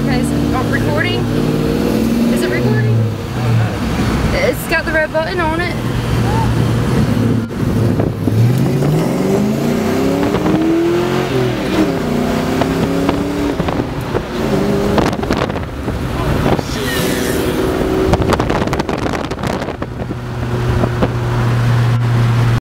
Okay, so oh, recording? Is it recording? It's got the red button on it.